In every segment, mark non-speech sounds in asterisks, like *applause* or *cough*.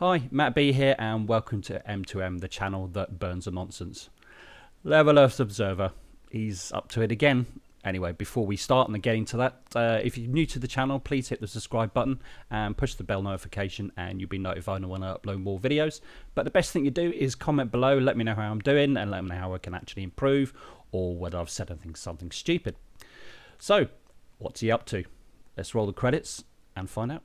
Hi, Matt B here, and welcome to M2M, the channel that burns the nonsense. Level Earth Observer, he's up to it again. Anyway, before we start and get into that, uh, if you're new to the channel, please hit the subscribe button and push the bell notification, and you'll be notified when I upload more videos. But the best thing you do is comment below, let me know how I'm doing, and let me know how I can actually improve, or whether I've said anything something stupid. So, what's he up to? Let's roll the credits and find out.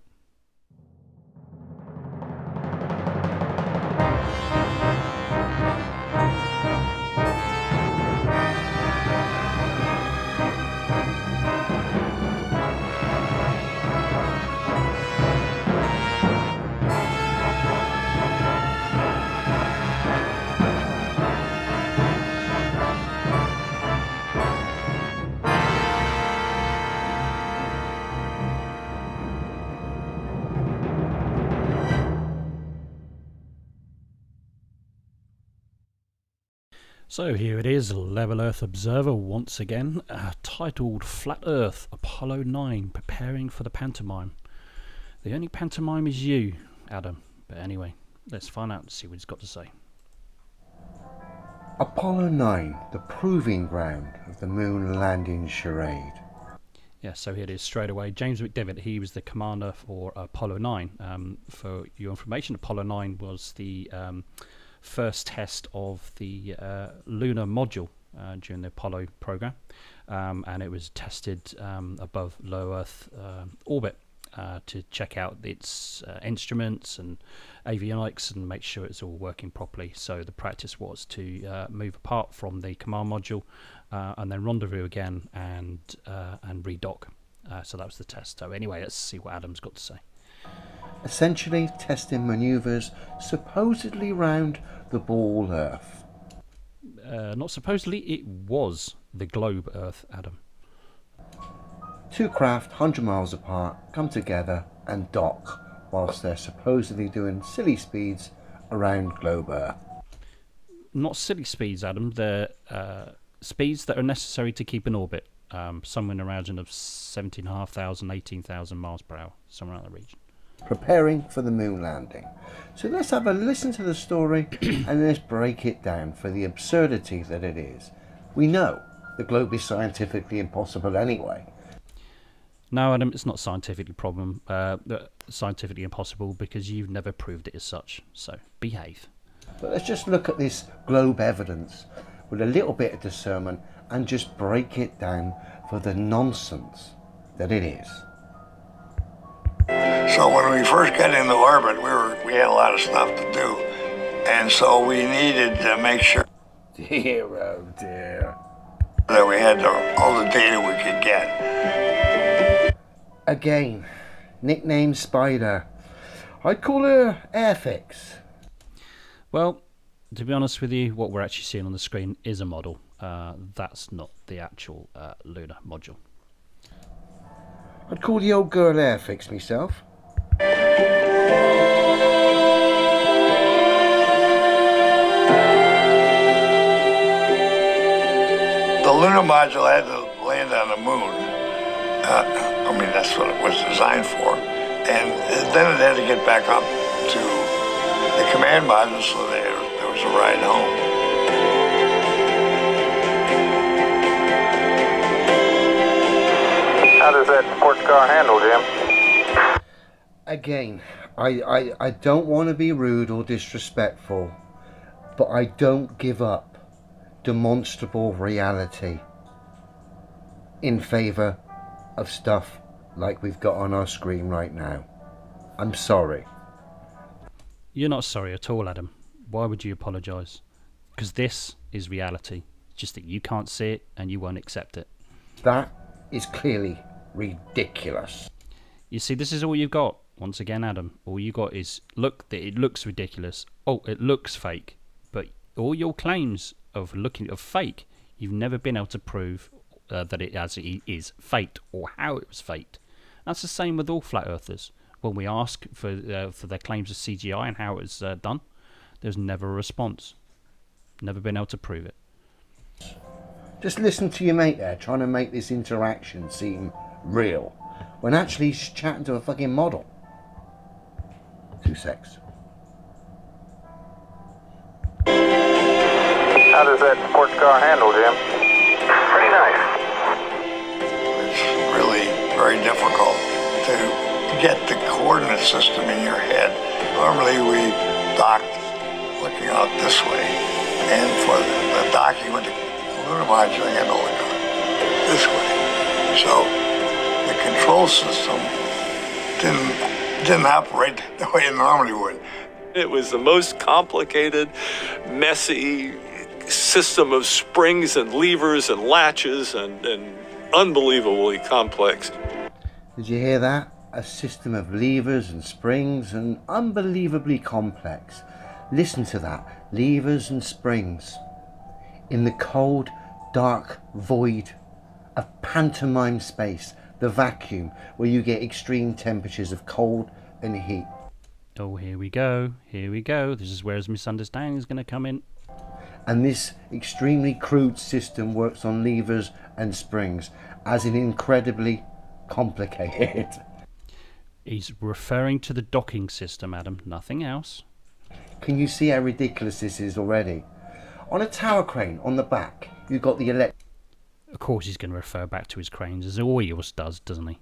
So here it is, Level Earth Observer once again, uh, titled Flat Earth Apollo 9 Preparing for the Pantomime. The only pantomime is you, Adam. But anyway, let's find out and see what he's got to say. Apollo 9, the proving ground of the moon landing charade. Yeah, so here it is straight away. James McDivitt, he was the commander for Apollo 9. Um, for your information, Apollo 9 was the um, first test of the uh, lunar module uh, during the Apollo program, um, and it was tested um, above low Earth uh, orbit uh, to check out its uh, instruments and avionics and make sure it's all working properly. So the practice was to move apart from the command module and then rendezvous again and and redock. so that was the test. So anyway, let's see what Adam's got to say essentially testing manoeuvres supposedly round the ball Earth. Uh, not supposedly, it was the globe Earth, Adam. Two craft, 100 miles apart, come together and dock whilst they're supposedly doing silly speeds around globe Earth. Not silly speeds, Adam. They're uh, speeds that are necessary to keep in orbit. Um, somewhere in the region of 17,500, 18,000 miles per hour, somewhere in the region preparing for the moon landing. So let's have a listen to the story *coughs* and let's break it down for the absurdity that it is. We know the globe is scientifically impossible anyway. No, Adam, it's not scientifically problem, uh, scientifically impossible because you've never proved it as such. So behave. But let's just look at this globe evidence with a little bit of discernment and just break it down for the nonsense that it is. So when we first got into orbit, we were we had a lot of stuff to do, and so we needed to make sure. Dear, oh dear. That we had the, all the data we could get. Again, nickname Spider. I'd call her Airfix. Well, to be honest with you, what we're actually seeing on the screen is a model. Uh, that's not the actual uh, lunar module. I'd call the old girl Airfix myself. The lunar module had to land on the moon. Uh, I mean, that's what it was designed for. And then it had to get back up to the command module so there, there was a ride home. How does that sports car handle, Jim? again, I, I, I don't want to be rude or disrespectful, but I don't give up demonstrable reality in favour of stuff like we've got on our screen right now. I'm sorry. You're not sorry at all, Adam. Why would you apologise? Because this is reality. It's just that you can't see it and you won't accept it. That is clearly ridiculous. You see, this is all you've got. Once again, Adam, all you got is look. that It looks ridiculous. Oh, it looks fake. But all your claims of looking of fake, you've never been able to prove uh, that it as it is faked or how it was faked. That's the same with all flat earthers. When we ask for uh, for their claims of CGI and how it was uh, done, there's never a response. Never been able to prove it. Just listen to your mate there, trying to make this interaction seem real, when actually he's chatting to a fucking model. 226. How does that sports car handle, Jim? Didn't didn't operate the way it normally would. It was the most complicated, messy system of springs and levers and latches and, and unbelievably complex. Did you hear that? A system of levers and springs and unbelievably complex. Listen to that. Levers and springs. In the cold, dark void of pantomime space, the vacuum, where you get extreme temperatures of cold and heat. Oh, here we go. Here we go. This is where his misunderstanding is going to come in. And this extremely crude system works on levers and springs as in incredibly complicated. *laughs* He's referring to the docking system, Adam. Nothing else. Can you see how ridiculous this is already? On a tower crane on the back, you've got the Of course, he's going to refer back to his cranes, as he always does, doesn't he?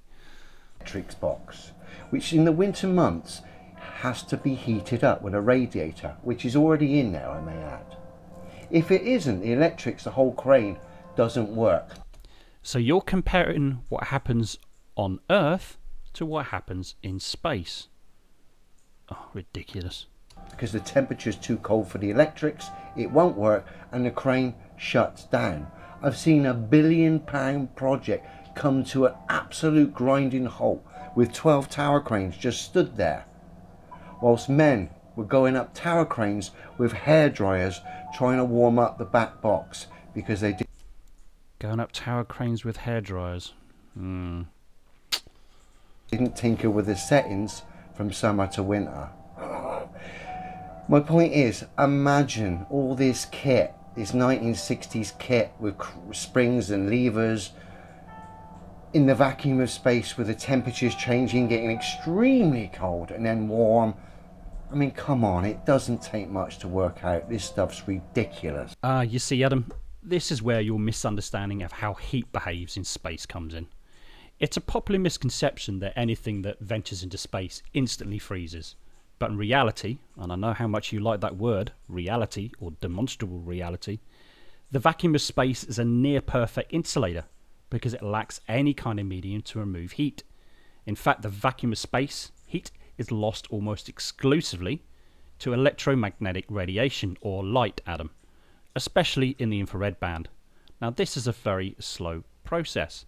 electrics box, which in the winter months has to be heated up with a radiator, which is already in there, I may add. If it isn't, the electrics, the whole crane doesn't work. So you're comparing what happens on Earth to what happens in space. Oh, ridiculous. because the temperature's too cold for the electrics, it won't work, and the crane shuts down. I've seen a billion pound project come to an absolute grinding halt with 12 tower cranes just stood there, whilst men were going up tower cranes with hair dryers trying to warm up the back box because they did. Going up tower cranes with hair dryers. Hmm. didn't tinker with the settings from summer to winter. My point is, imagine all this kit, this 1960s kit with springs and levers in the vacuum of space with the temperatures changing, getting extremely cold and then warm. I mean, come on, it doesn't take much to work out. This stuff's ridiculous. Ah, you see, Adam, this is where your misunderstanding of how heat behaves in space comes in. It's a popular misconception that anything that ventures into space instantly freezes. But in reality, and I know how much you like that word, reality or demonstrable reality, the vacuum of space is a near perfect insulator because it lacks any kind of medium to remove heat. In fact, the vacuum of space heat is lost almost exclusively to electromagnetic radiation or light, Adam, especially in the infrared band. Now, this is a very slow process.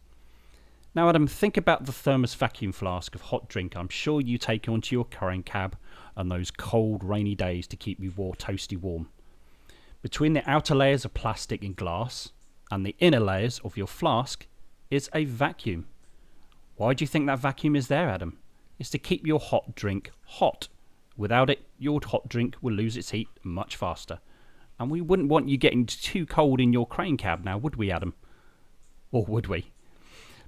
Now, Adam, think about the thermos vacuum flask of hot drink I'm sure you take onto your current cab on those cold, rainy days to keep you war- toasty warm. Between the outer layers of plastic and glass and the inner layers of your flask is a vacuum. Why do you think that vacuum is there, Adam? It's to keep your hot drink hot. Without it, your hot drink will lose its heat much faster. And we wouldn't want you getting too cold in your crane cab now, would we, Adam? Or would we?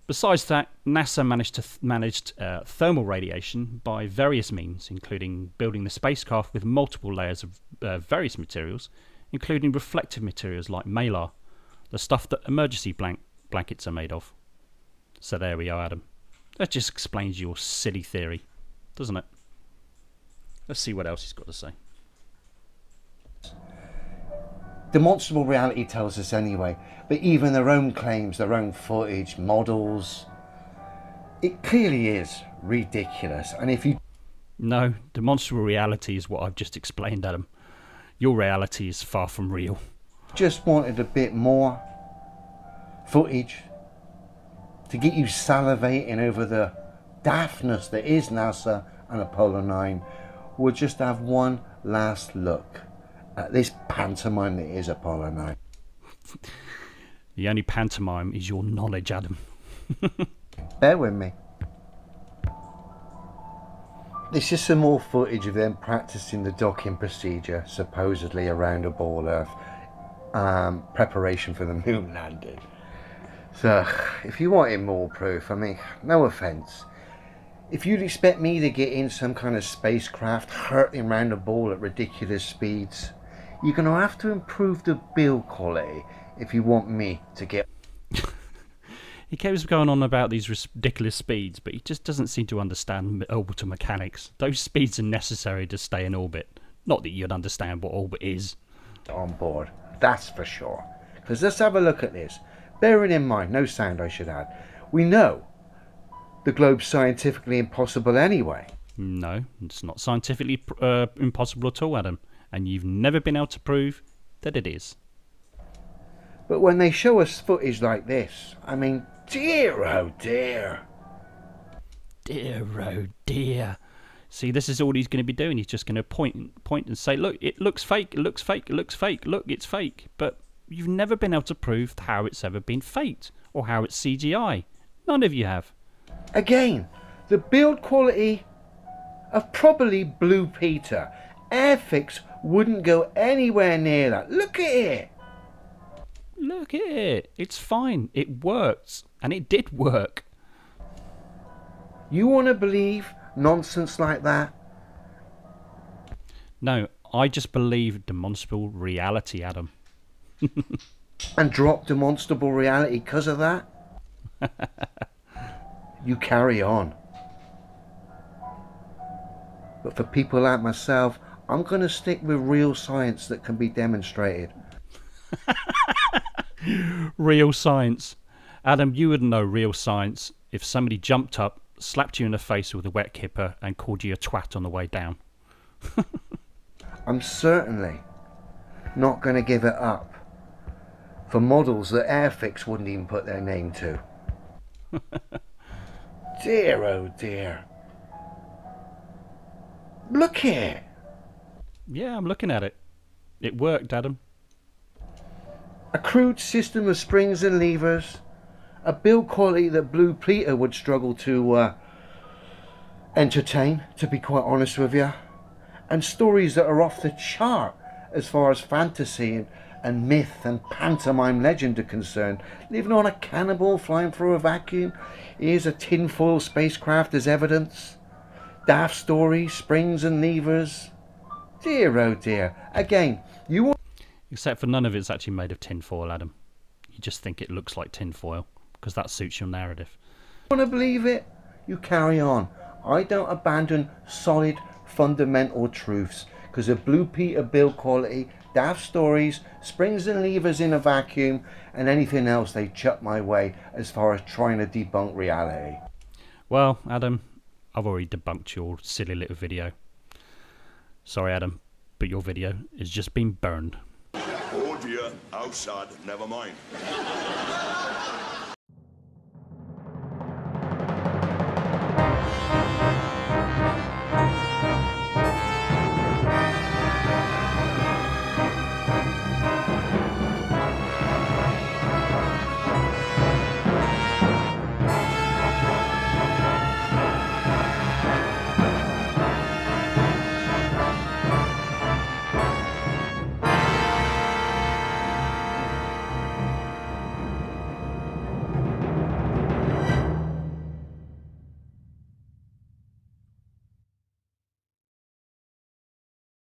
Besides that, NASA managed to th- managed uh, thermal radiation by various means, including building the spacecraft with multiple layers of uh, various materials, including reflective materials like Mylar, the stuff that emergency blank- blankets are made of. So there we are, Adam. That just explains your silly theory, doesn't it? Let's see what else he's got to say. Demonstrable reality tells us anyway, but even their own claims, their own footage, models, it clearly is ridiculous. And if you No, demonstrable reality is what I've just explained, Adam. Your reality is far from real. just wanted a bit more footage to get you salivating over the daftness that is NASA and Apollo 9, we'll just have one last look at this pantomime that is Apollo 9. *laughs* The only pantomime is your knowledge, Adam. *laughs* Bear with me. This is some more footage of them practicing the docking procedure, supposedly around a ball Earth, um, preparation for the *laughs* moon landing. So, if you wanted more proof, I mean, no offence. If you'd expect me to get in some kind of spacecraft hurtling around a ball at ridiculous speeds, you're going to have to improve the build quality if you want me to get *laughs* He keeps going on about these ridiculous speeds, but he just doesn't seem to understand orbital mechanics. Those speeds are necessary to stay in orbit. Not that you'd understand what orbit is. on board. That's for sure. Because let's have a look at this. Bearing in mind, no sound I should add, we know the globe's scientifically impossible anyway. No, it's not scientifically uh, impossible at all, Adam. And you've never been able to prove that it is. But when they show us footage like this, I mean, dear oh dear. Dear oh dear. See, this is all he's going to be doing. He's just going to point, point and say, "Look, it looks fake. It looks fake. It looks fake. Look, it's fake." But you've never been able to prove how it's ever been faked or how it's CGI. None of you have. Again, the build quality of probably Blue Peter. Airfix wouldn't go anywhere near that. Look at it. Look at it. It's fine. It works, and it did work. You want to believe nonsense like that? No, I just believe demonstrable reality, Adam. *laughs* and drop demonstrable reality because of that? *laughs* you carry on. But for people like myself, I'm going to stick with real science that can be demonstrated. *laughs* Real science. Adam, you wouldn't know real science if somebody jumped up, slapped you in the face with a wet kipper, and called you a twat on the way down. *laughs* I'm certainly not going to give it up for models that Airfix wouldn't even put their name to. *laughs* dear, oh dear. Look here. Yeah, I'm looking at it. It worked, Adam. A crude system of springs and levers, a build quality that Blue Peter would struggle to uh, entertain, to be quite honest with you, and stories that are off the chart as far as fantasy and, and myth and pantomime legend are concerned. Living on a cannibal flying through a vacuum, here's a tinfoil spacecraft as evidence. Daft stories, springs and levers. Dear oh dear. Again, you Except for none of it's actually made of tinfoil, Adam. You just think it looks like tinfoil because that suits your narrative. want to believe it? You carry on. I don't abandon solid fundamental truths because of Blue Peter build quality, daft stories, springs and levers in a vacuum, and anything else they chuck my way as far as trying to debunk reality. Well, Adam, I've already debunked your silly little video. Sorry, Adam, but your video has just been burned. Oh dear, outside, never mind.